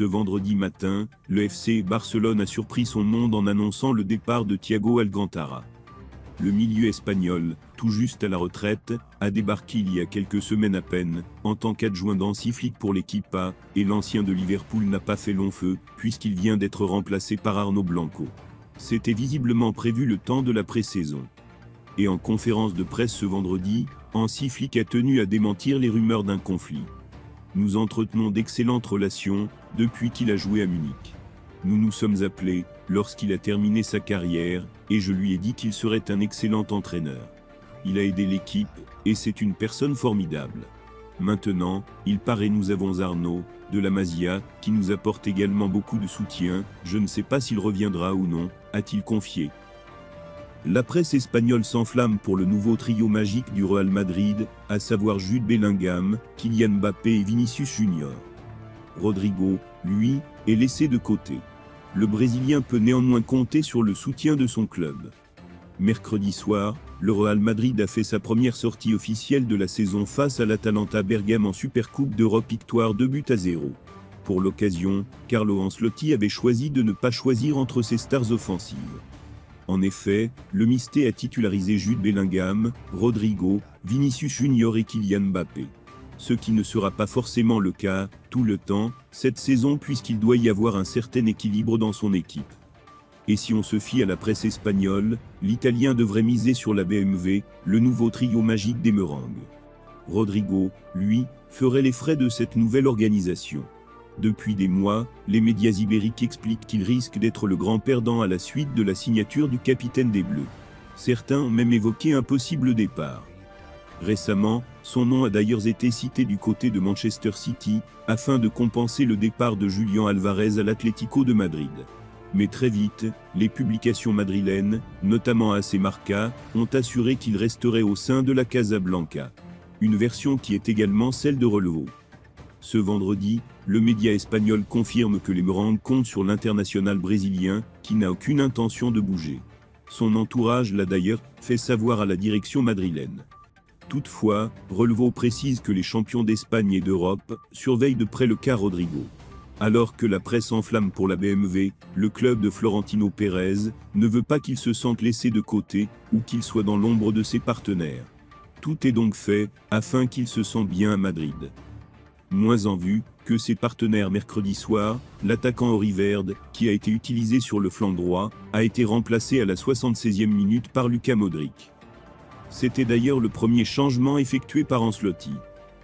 Ce vendredi matin, le FC Barcelone a surpris son monde en annonçant le départ de Thiago Alcantara. Le milieu espagnol, tout juste à la retraite, a débarqué il y a quelques semaines à peine, en tant qu'adjoint flic pour l'équipe A, et l'ancien de Liverpool n'a pas fait long feu, puisqu'il vient d'être remplacé par Arnaud Blanco. C'était visiblement prévu le temps de la pré-saison. Et en conférence de presse ce vendredi, Flick a tenu à démentir les rumeurs d'un conflit. Nous entretenons d'excellentes relations depuis qu'il a joué à Munich. Nous nous sommes appelés lorsqu'il a terminé sa carrière et je lui ai dit qu'il serait un excellent entraîneur. Il a aidé l'équipe et c'est une personne formidable. Maintenant, il paraît nous avons Arnaud, de la Masia, qui nous apporte également beaucoup de soutien, je ne sais pas s'il reviendra ou non, a-t-il confié. La presse espagnole s'enflamme pour le nouveau trio magique du Real Madrid, à savoir Jude Bellingham, Kylian Mbappé et Vinicius Junior. Rodrigo, lui, est laissé de côté. Le Brésilien peut néanmoins compter sur le soutien de son club. Mercredi soir, le Real Madrid a fait sa première sortie officielle de la saison face à l'Atalanta Bergame en Supercoupe d'Europe victoire 2 buts à 0. Pour l'occasion, Carlo Ancelotti avait choisi de ne pas choisir entre ses stars offensives. En effet, le Misté a titularisé Jude Bellingham, Rodrigo, Vinicius Junior et Kylian Mbappé. Ce qui ne sera pas forcément le cas, tout le temps, cette saison puisqu'il doit y avoir un certain équilibre dans son équipe. Et si on se fie à la presse espagnole, l'Italien devrait miser sur la BMW, le nouveau trio magique des meringues. Rodrigo, lui, ferait les frais de cette nouvelle organisation. Depuis des mois, les médias ibériques expliquent qu'il risque d'être le grand perdant à la suite de la signature du capitaine des Bleus. Certains ont même évoqué un possible départ. Récemment, son nom a d'ailleurs été cité du côté de Manchester City, afin de compenser le départ de Julian Alvarez à l'Atlético de Madrid. Mais très vite, les publications madrilènes, notamment AC Marca, ont assuré qu'il resterait au sein de la Casablanca. Une version qui est également celle de Relevo. Ce vendredi, le média espagnol confirme que les Merengues comptent sur l'international brésilien, qui n'a aucune intention de bouger. Son entourage l'a d'ailleurs fait savoir à la direction madrilène. Toutefois, Relevo précise que les champions d'Espagne et d'Europe surveillent de près le cas Rodrigo. Alors que la presse enflamme pour la BMW, le club de Florentino Pérez ne veut pas qu'il se sente laissé de côté ou qu'il soit dans l'ombre de ses partenaires. Tout est donc fait afin qu'il se sente bien à Madrid moins en vue que ses partenaires mercredi soir, l'attaquant Oriverde, qui a été utilisé sur le flanc droit, a été remplacé à la 76e minute par Luka Modric. C'était d'ailleurs le premier changement effectué par Ancelotti.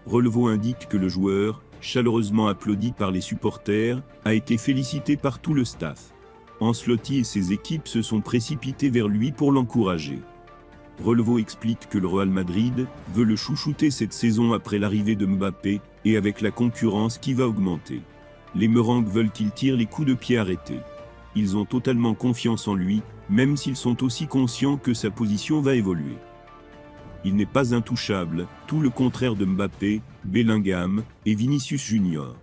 Relevo indique que le joueur, chaleureusement applaudi par les supporters, a été félicité par tout le staff. Ancelotti et ses équipes se sont précipités vers lui pour l'encourager. Relevo explique que le Real Madrid veut le chouchouter cette saison après l'arrivée de Mbappé, et avec la concurrence qui va augmenter. Les Merengues veulent qu'il tire les coups de pied arrêtés? Ils ont totalement confiance en lui, même s'ils sont aussi conscients que sa position va évoluer. Il n'est pas intouchable, tout le contraire de Mbappé, Bellingham et Vinicius Junior.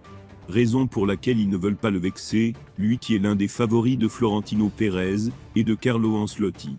Raison pour laquelle ils ne veulent pas le vexer, lui qui est l'un des favoris de Florentino Pérez et de Carlo Ancelotti.